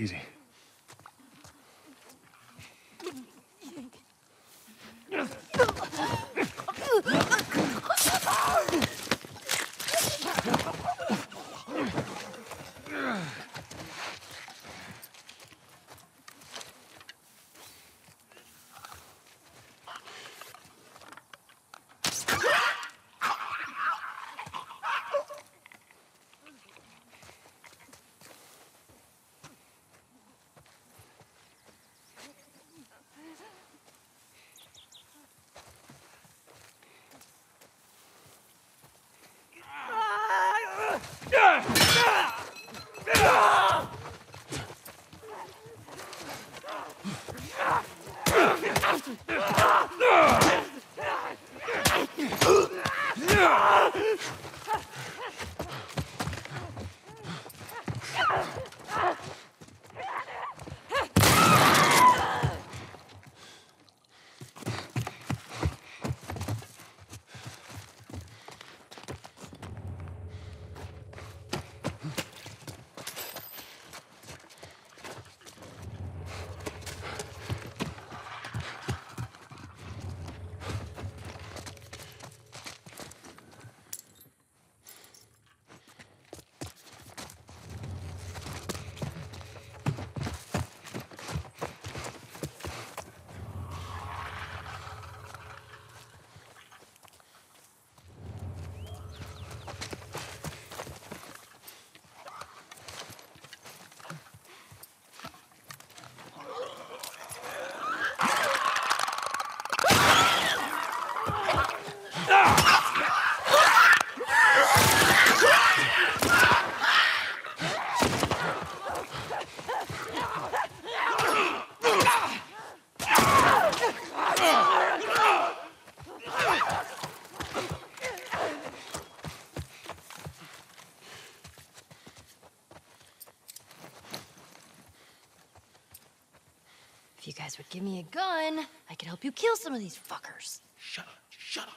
Easy. Would give me a gun, I could help you kill some of these fuckers. Shut up. Shut up.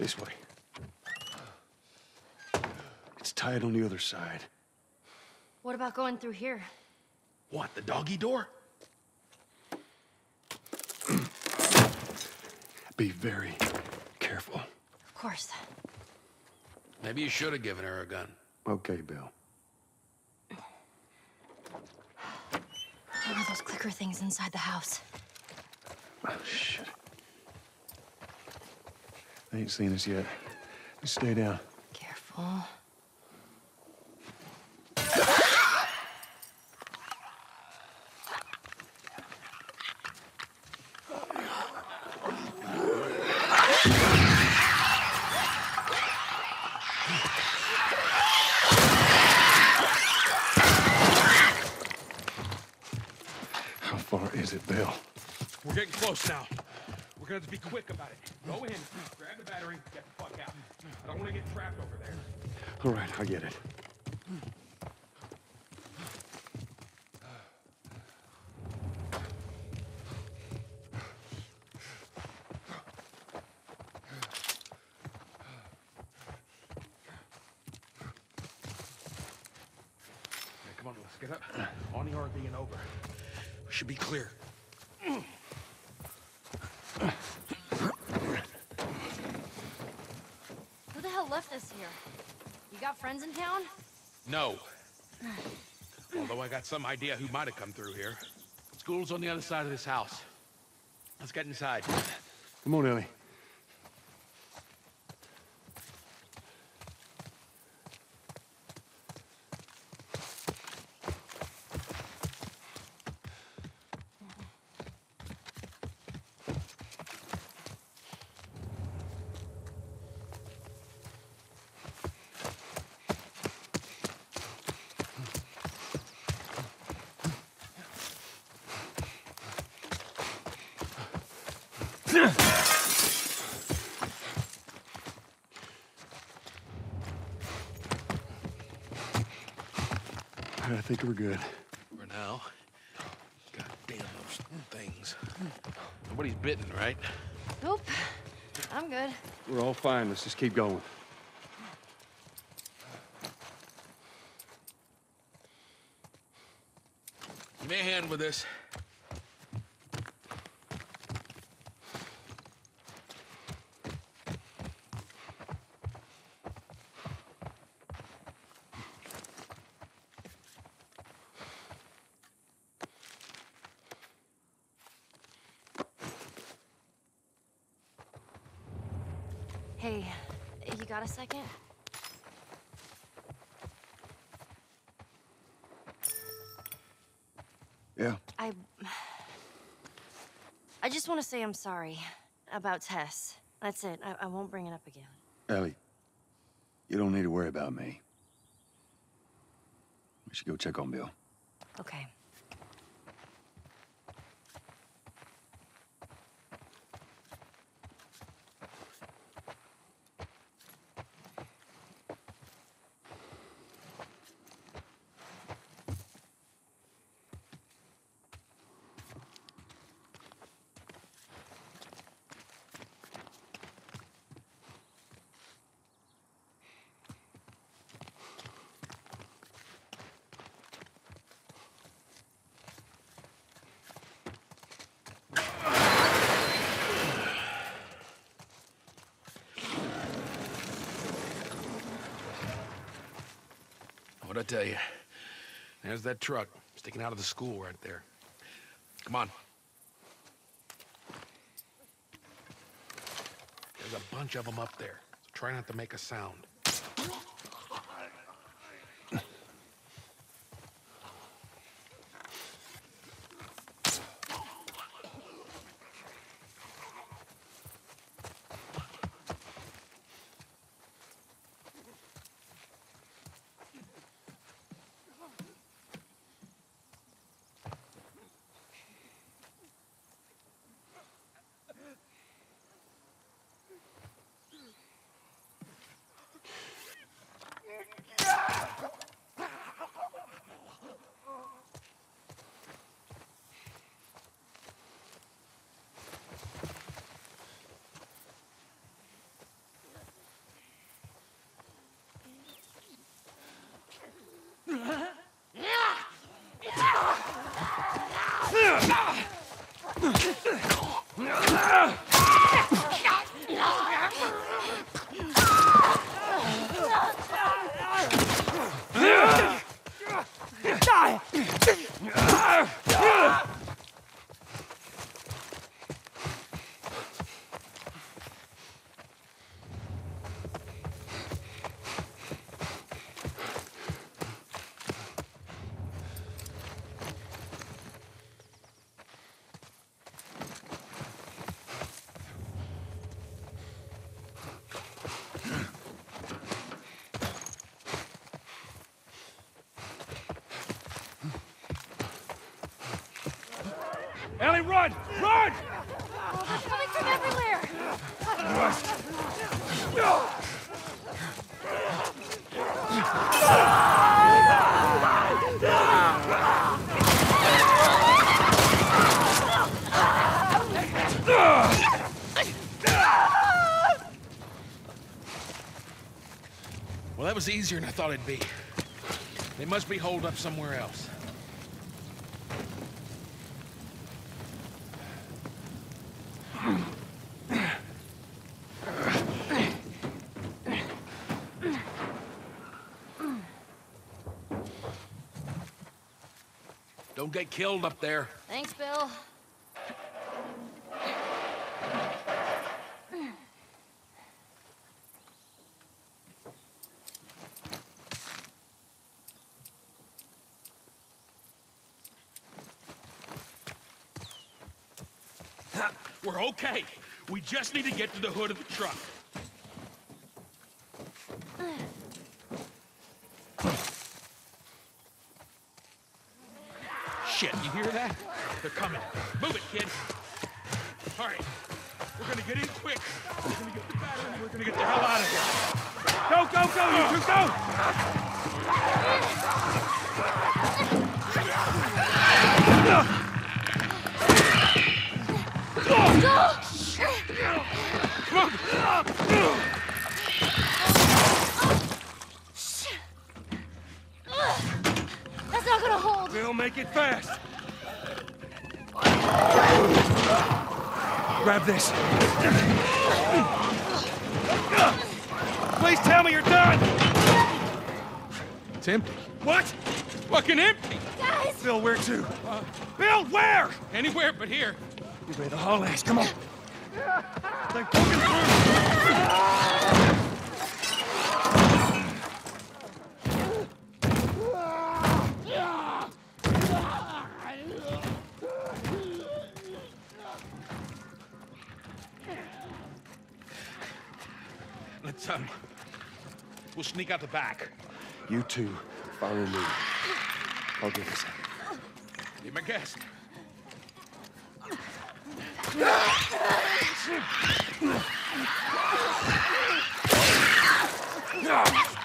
This way. It's tied on the other side. What about going through here? What, the doggy door? Be very careful. Of course. Maybe you should have given her a gun. Okay, Bill. One are those clicker things inside the house. Oh, shit. They ain't seen us yet. Just stay down. Careful. How far is it, Bill? We're getting close now gonna have to be quick about it. Go in, grab the battery, get the fuck out. I don't wanna get trapped over there. All right, I get it. Come on, let's Get up on the RV and over. We should be clear. Mm. Who the hell left this here? You got friends in town? No. Although I got some idea who might have come through here. School's on the other side of this house. Let's get inside. Come on, Ellie. I think we're good. For now. God damn those things. Nobody's bitten, right? Nope. I'm good. We're all fine. Let's just keep going. Give me a hand with this. Hey, you got a second? Yeah. I. I just want to say I'm sorry about Tess. That's it. I, I won't bring it up again. Ellie, you don't need to worry about me. We should go check on Bill. Okay. What'd I tell you? There's that truck sticking out of the school right there. Come on. There's a bunch of them up there, so try not to make a sound. Ellie, run! Run! Oh, they're coming from everywhere! Well, that was easier than I thought it'd be. They must be holed up somewhere else. Don't get killed up there. Thanks, Bill. We're okay. We just need to get to the hood of the truck. Shit, you hear that? They're coming. Move it, kid. All right. We're gonna get in quick. We're gonna get the battery we're gonna get the hell out of here. Go, go, go, you two, go! That's not gonna hold. We'll make it fast. Grab this. Please tell me you're done. It's empty. What? Fucking empty. Guys! Bill, where to? Bill, where? Anywhere but here. You better haul ass. Come on. They're poking through. Let's um. We'll sneak out the back. You two, follow me. I'll get us Be my guest. I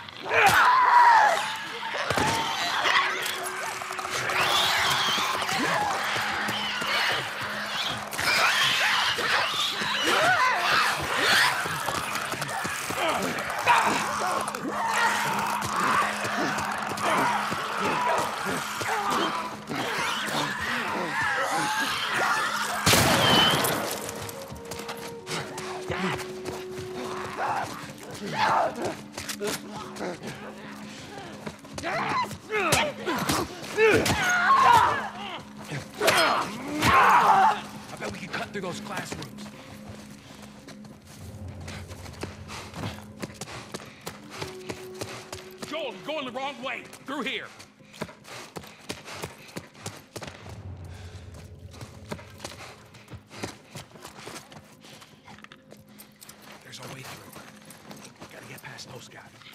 Gotta get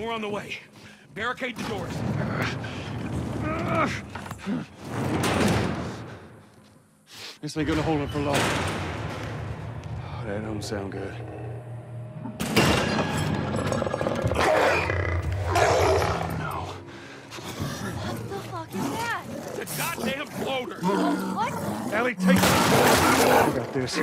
more on the way. Barricade the doors. This ain't gonna hold up for long. Oh, that don't sound good. No. What the fuck is that? The goddamn bloater. What? Ellie, take it. I got this.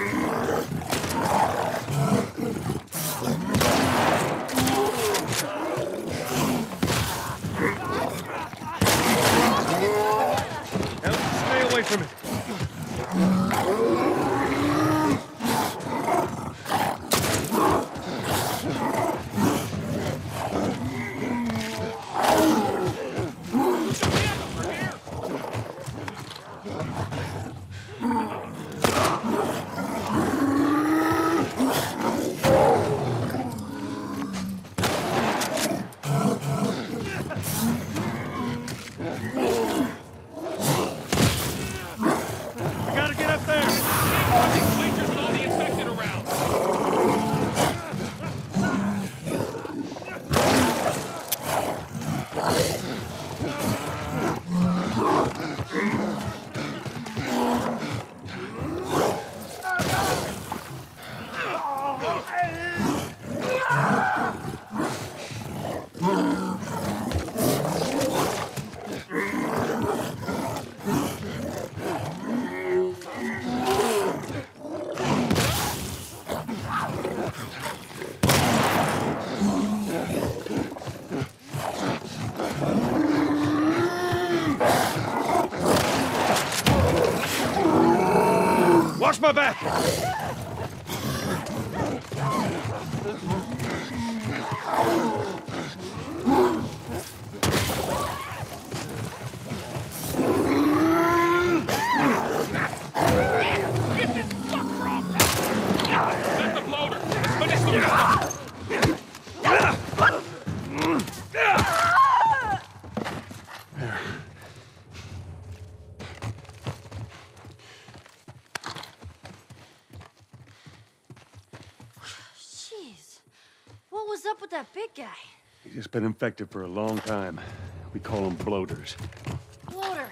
My back! Let the bloater. Finish the Jeez. What was up with that big guy? He's just been infected for a long time. We call them bloaters. Bloater.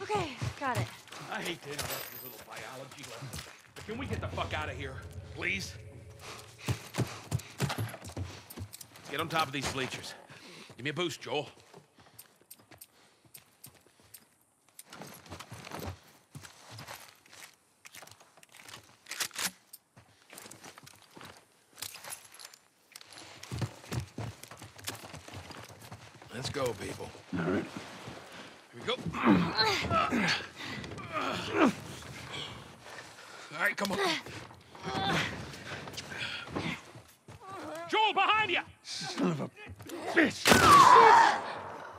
Okay, got it. I hate to interrupt your little biology lesson, but can we get the fuck out of here, please? Let's get on top of these bleachers. Give me a boost, Joel. Let's go, people. All right. Here we go. All right, come on. Joel, behind you! Son of a bitch!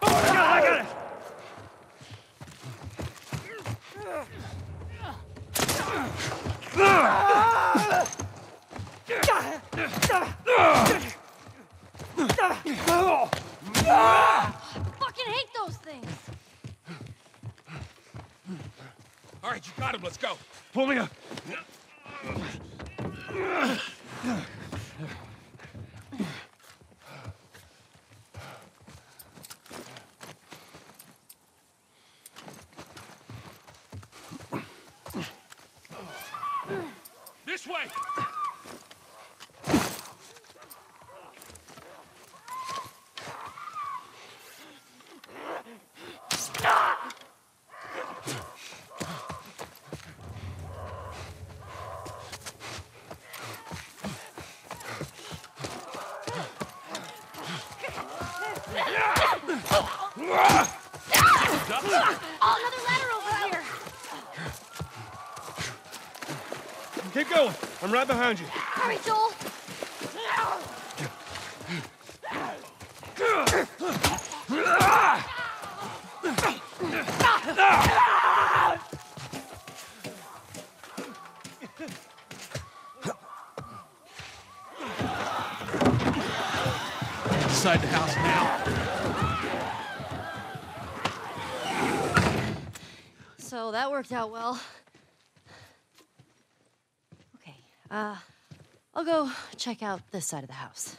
Oh, God, I got it, I got it! Fucking hate those things. All right, you got him. Let's go. Pull me up. This way. Oh, another ladder over here. Keep going. I'm right behind you. All right, Joel. Inside the house now. So that worked out well. Okay, uh, I'll go check out this side of the house.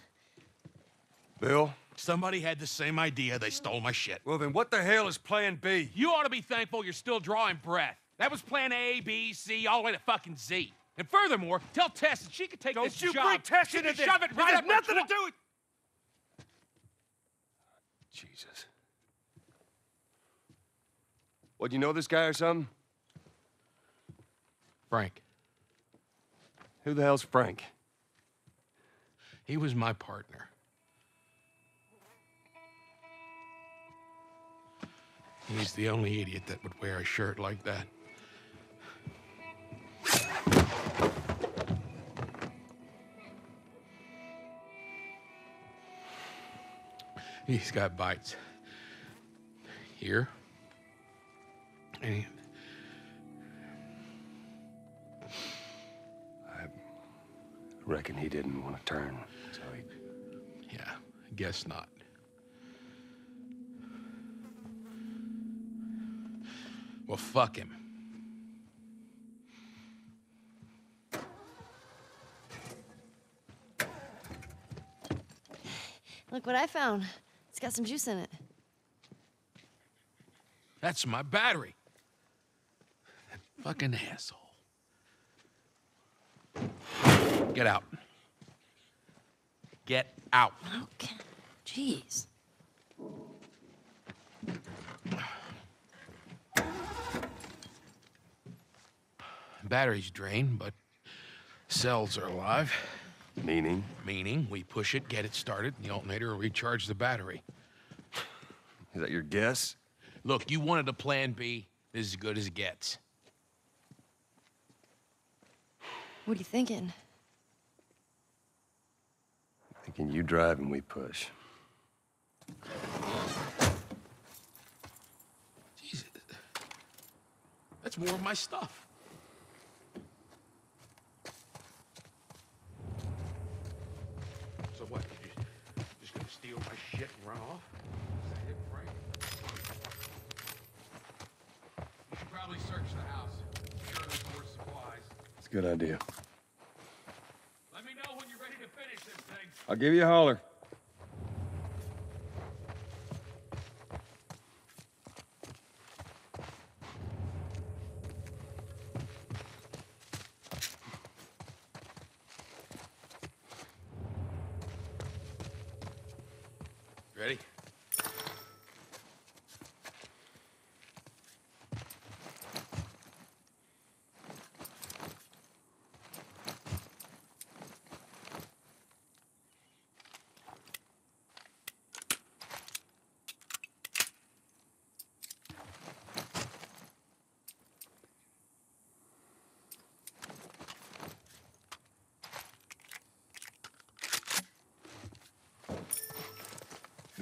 Bill? Somebody had the same idea. They stole my shit. Well, then what the hell is Plan B? You ought to be thankful you're still drawing breath. That was plan A, B, C, all the way to fucking Z. And furthermore, tell Tess that she could take Don't this you job. bring Tess she into this. shove it This right has up nothing to do with... Jesus. What, do you know this guy or something? Frank. Who the hell's Frank? He was my partner. He's the only idiot that would wear a shirt like that. He's got bites. Here. And I reckon he didn't want to turn, so he... yeah, guess not. Well, fuck him. Look what I found. It's got some juice in it. That's my battery. That fucking asshole. Get out. Get out. Okay. Jeez. Battery's drained, but cells are alive. Meaning? Meaning, we push it, get it started, and the alternator will recharge the battery. Is that your guess? Look, you wanted a plan B. This is as good as it gets. What are you thinking? Thinking you drive and we push. Jesus. That's more of my stuff. So what? You just, just gonna steal my shit and run off? Is that it, Frank? You should probably search the house. Sure there's more supplies. It's a good idea. Let me know when you're ready to finish this thing. I'll give you a holler. Ready?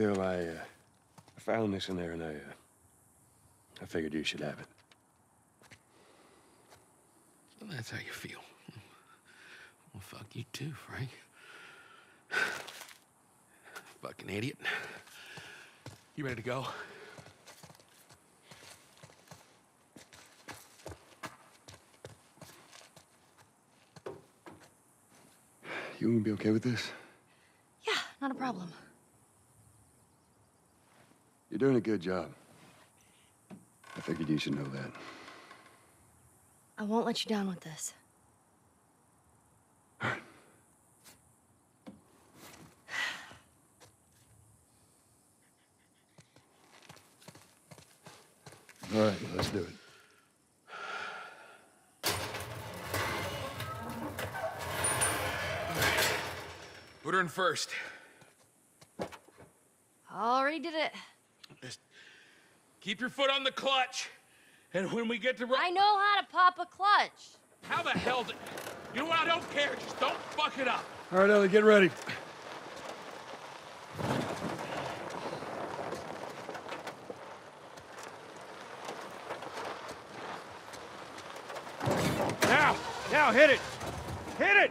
Bill, I, uh, I found this in there and I, uh, I figured you should have it. So that's how you feel. Well, fuck you too, Frank. Fucking idiot. You ready to go? You gonna be okay with this? Yeah, not a problem. You're doing a good job. I figured you should know that. I won't let you down with this. All right, let's do it. Put her in first. Already did it. Just keep your foot on the clutch. And when we get to ro- I know how to pop a clutch. How the hell did... You know what? I don't care. Just don't fuck it up. All right, Ellie, get ready. Now! Now, hit it! Hit it!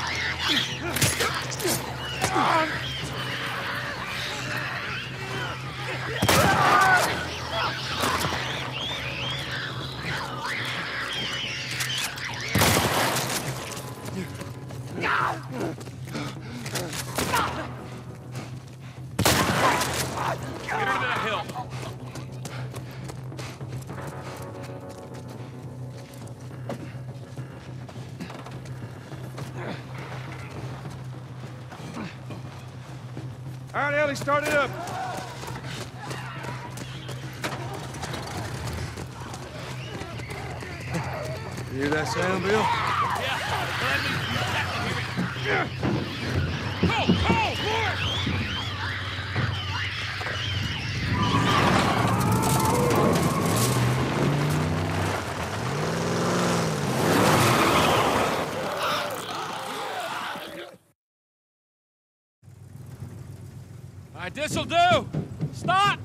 All right, Ellie, start it up. You hear that sound, Bill? Yeah. All right, this'll do. Stop!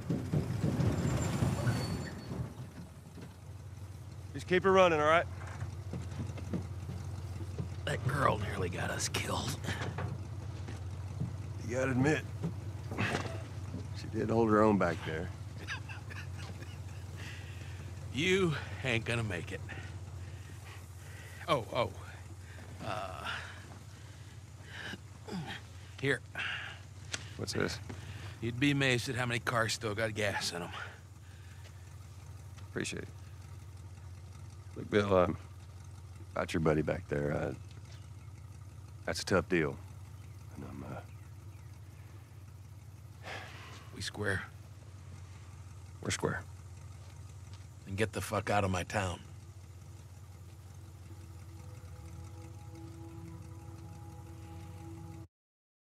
Just keep it running, all right? That girl nearly got us killed. You gotta admit, she did hold her own back there. You ain't gonna make it. Oh, oh. Uh. Here. What's this? You'd be amazed at how many cars still got gas in them. Appreciate it. Look, Bill, um, about your buddy back there, uh, that's a tough deal. And I'm, uh, We square. we're square. And get the fuck out of my town.